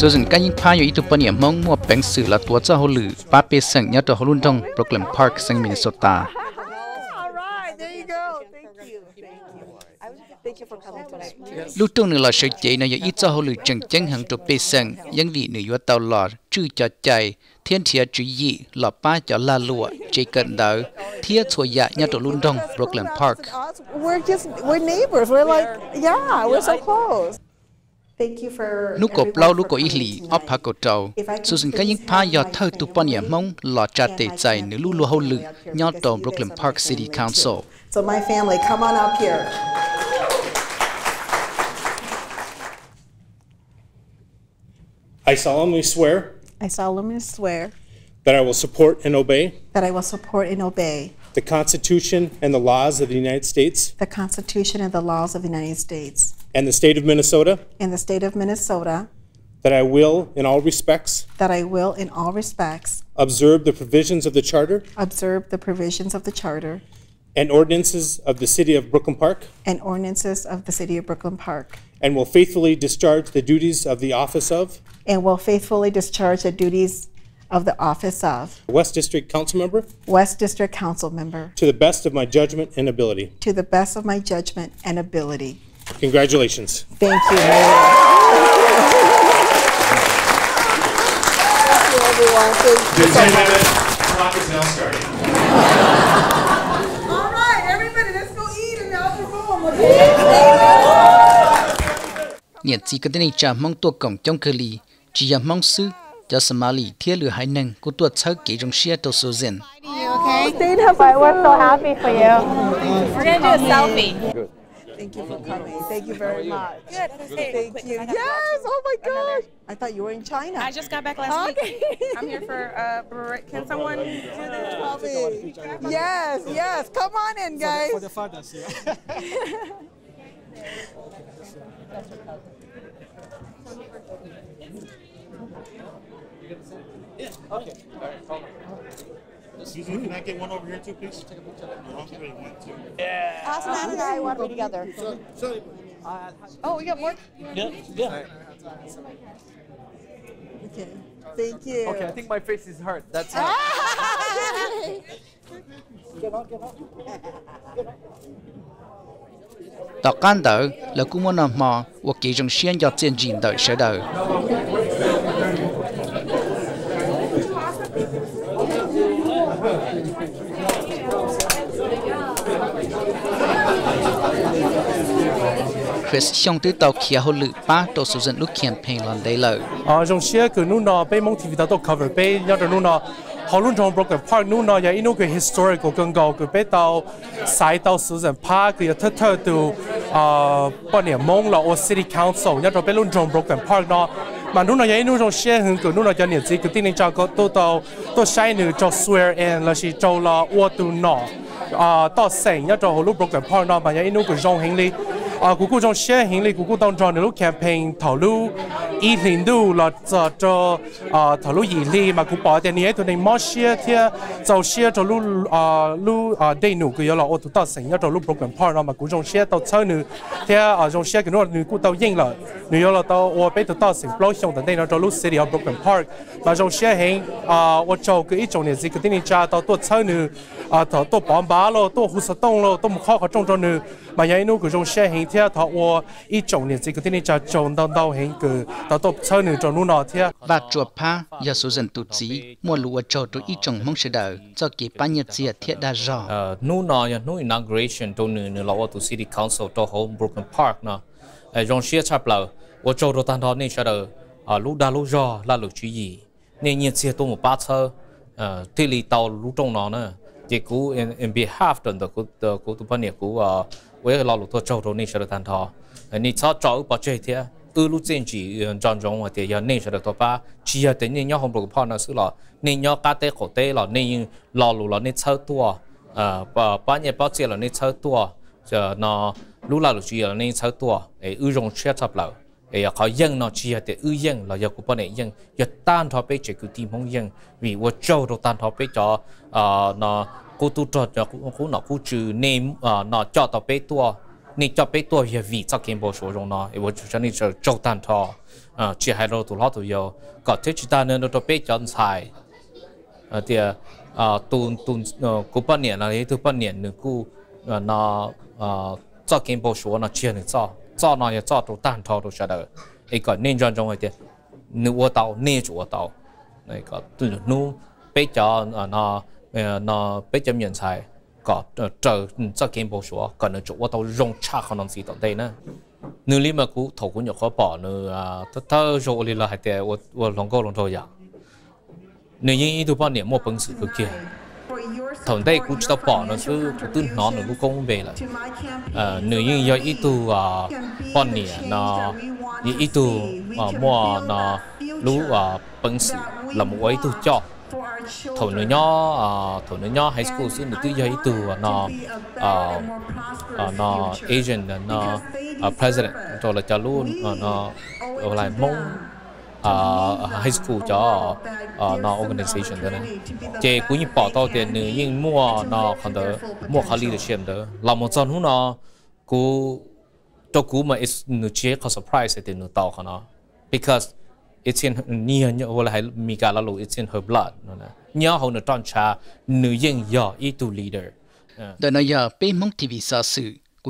số dân cá nhân phá nhiều ý tụ bận nhiệm mong mua bánh sử là tuột ra hồ lử ba bê sân nhớ trở hồ trong Brooklyn Park sân Minnesota lúc trong nửa sợi chế này ít cho hồ lử chẳng chẳng hàng trụ bê sân nhân vị nửa yếu tàu lò trừ cho chạy thiên thiệt chú ý là ba cho la lụa chỉ cần đó thiết thuộc dạ nhà tổ luôn trong Brooklyn Park. We're just, we're neighbors. We're like, yeah, we're so close. Lúc cổ plau lúc cổ ý lì ốp hạ mông Brooklyn Park City Council. So my family, come on up here. I solemnly swear. I solemnly swear. That I will support and obey. That I will support and obey. The Constitution and the laws of the United States. The Constitution and the laws of the United States and the state of Minnesota, and the state of Minnesota, that I will, in all respects, that I will, in all respects, observe the provisions of the Charter observe the provisions of the Charter and ordinances of the city of Brooklyn Park, and ordinances of the city of Brooklyn Park, and will faithfully discharge the duties of the office of and will faithfully discharge the duties of the office of West District Council Member West District Council Member to the best of my judgment and ability. to the best of my judgment and ability. Congratulations. Thank you, Thank you, everyone. Thank you. All right, everybody, let's go eat in the other room, chỉ có tên cha mong tua cổng trong cơ lì, chỉ ya mong sư, cho sơ thiết lửa hải năng của tua cháu kỹ trong xe tàu số diện. Okay. But we're so happy for you. We're gonna do a selfie. Thank you for coming. Thank you very much. Good. Thank you. Yes. Oh my gosh. I thought you were in China. I just got back last week. I'm here for uh, bre- can someone do this? Coffee. Yes. Yes. Come on in, guys. For the fathers, yeah. Excuse Susie, can I get one over here too, please? Yeah. Hassan and I want to be together. So, oh, we got more? Yeah, yeah. Okay. Thank you. Okay, I think my face is hurt. That's it. Tỏ can tử là cũng muốn nằm mò hoặc kỳ trong xuyên dọc trên dịn đợi sở đời. Chris xong tứ tàu kia hồ lự ba tổ số dân lúc campaign lần đây lâu À, trong xe cứ nu nó bên mong TV tàu cover bên nhớ được nu nó họ luôn trong broker park nu nó ya inu cái historical gần gò cái bên tàu sai tàu số dân park cái thơ thơ từ à bao nhiêu mong là ở city council nhớ được bên luôn trong broker park nó mà lúc nào vậy lúc trong share hướng của lúc nào cho nhiều gì cứ tin này cho có tôi tàu tôi sai nữa cho swear and là chỉ cho là ô tu nọ. À tao sành nhá cho lúc program point nọ mà vậy lúc của à, trong hình lý à cũng cũng trong share hình lý cũng cũng đang cho nữa lúc campaign thảo lưu ít hình đủ là cho cho à gì li mà cũng bỏ tiền này tụi này mất xe thì cho xe cho lúc nụ cái là, ô, tụi tao sinh nhớ cho lúc program mà cũng dùng tao chơi nữa thì à dùng cái nó nụ cũng ờ, tao yên rồi nụ tao, ô bây tụi tao sinh city ở mà dùng hình à ờ, ô cái ít này gì cái tin cha tao tụi chơi nữa à ờ, thằng tụi bóng bá lo tụi hút sắt tông lo tụi khó khó nữa mà nhà nó cũng dùng hình thì thằng ô, ít trong này gì cái tin cha trong đau đau hình cái tao tập chơi nửa trò nu nọ thế và chùa pa giờ số dân tụt chí mua lúa trò tụi ít trồng mong sự đỡ cho kỳ ba nhiệt chia thiết đa rõ ờ, nụ nọ giờ nụ inauguration tụi nửa nửa lọ tụi city council tụi home broken park nọ. Ờ, rong chia chập lờ ô trò tụi tan đó nên sao đỡ. Ờ, lúc đa lúc rõ là lúc chú gì nên nhiệt chia tụi một ba thơ. Thế lì tàu lúc trong nó nè. Chỉ cú in in behalf tụi tụi cú tụi ba nhiệt cú với lọ lụt tụi trò tụi nên sao đỡ tan thọ nên sao trò bỏ chơi thế ư lúc trên chỉ chọn trong hoặc thì nên sẽ được thọ ba chỉ là tính nên nhau không được phò nó sự là nên nhau cá tê khổ tê là nên lò lù là nên chơi tua à và ba nhà bao nhiêu là nên chơi tua giờ nó lu là lu chỉ là nên chơi tua để ưu rong chia tập lại để họ dân nó chỉ là để ưu dân là giờ của bọn này dân giờ tan thọ bé chỉ cứ tìm không dân vì tôi châu đồ tan thọ bé cho à nó cô tu trò cho cô nó cô trừ nên ừ. à nó cho tập bé tua 你叫被多些vị cho kiến bộ số rong nó tôi cho nên cho châu tan thọ à chỉ hai lô tụ lót tụ yêu có thể chỉ ta nên nó bị chọn sai à thì à tuần tuần cú半年了，也都半年了，cú à nó à cho kiến bộ số nó chia được cho cho nó也cho tụ tan thọ tụ sao đó cái cái nên chọn trong cái nếu 我到内主我到那个对努被叫啊那呃那被叫人才。 có trở cho kiến bộ số còn nữa chỗ tôi rong cha không làm gì tao đây nữa nếu lý mà cú thầu cũng nhiều khó bỏ nữa thơ thơ rồi lý là hai tiền ô ô lòng câu lòng thôi vậy nếu như ý tụi bọn niệm một bằng sự cực kia thằng đây cũng tao bỏ nữa chứ tụi tôi nó nó cũng không về là nếu như do ý tụi bọn niệm nó ý tụi mua nó lú bằng sự là một ấy tụi cho thổ nó nho uh, thổ nó nho high school xin được tư giới từ nó uh, nó Asian nó president. cho là cho luôn nó là mong high school cho nó organization đó này chế cũng như bỏ tao tiền nữa nhưng mua nó không được mua khá leadership đó làm một trong những nó cú cho cú mà is nửa chế có surprise thì nửa tao không nó. Because it's in นี่เนี่ยว่าให้มีการละลู it's in her blood นะเนี่ยเขาเนี่ยตอนชาหนึ่งยังยออีตู leader เดินยาเป็นมงทีวีซาสือกู